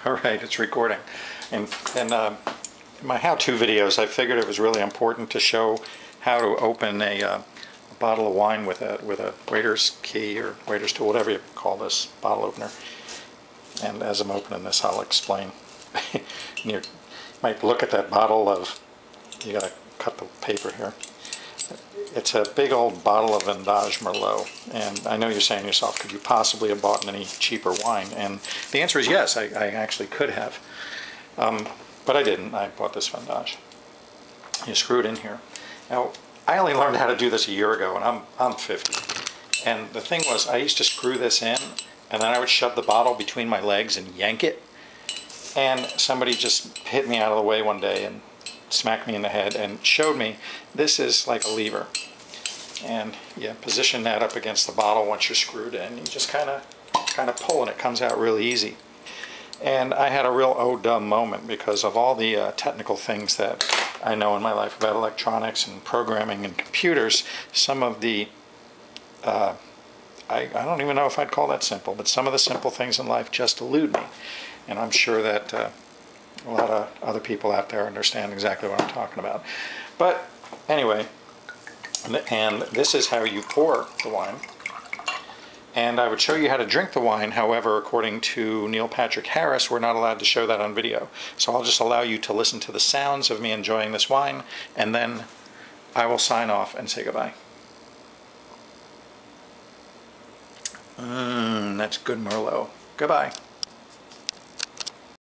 All right, it's recording. And, and in my how-to videos, I figured it was really important to show how to open a, uh, a bottle of wine with a, with a waiter's key or waiter's tool, whatever you call this bottle opener. And as I'm opening this, I'll explain. you might look at that bottle of, you gotta cut the paper here. It's a big old bottle of Vendange Merlot. And I know you're saying to yourself, could you possibly have bought any cheaper wine? And the answer is yes, I, I actually could have. Um, but I didn't. I bought this Vendange. You screw it in here. Now, I only learned how to do this a year ago, and I'm, I'm 50. And the thing was, I used to screw this in, and then I would shove the bottle between my legs and yank it. And somebody just hit me out of the way one day and smacked me in the head and showed me this is like a lever. And you position that up against the bottle once you're screwed in. You just kind of kind of pull and it comes out really easy. And I had a real oh dumb moment because of all the uh, technical things that I know in my life about electronics and programming and computers. Some of the uh, I, I don't even know if I'd call that simple, but some of the simple things in life just elude me. And I'm sure that uh, a lot of other people out there understand exactly what I'm talking about. But anyway, and this is how you pour the wine. And I would show you how to drink the wine. However, according to Neil Patrick Harris, we're not allowed to show that on video. So I'll just allow you to listen to the sounds of me enjoying this wine, and then I will sign off and say goodbye. Mmm, that's good Merlot. Goodbye.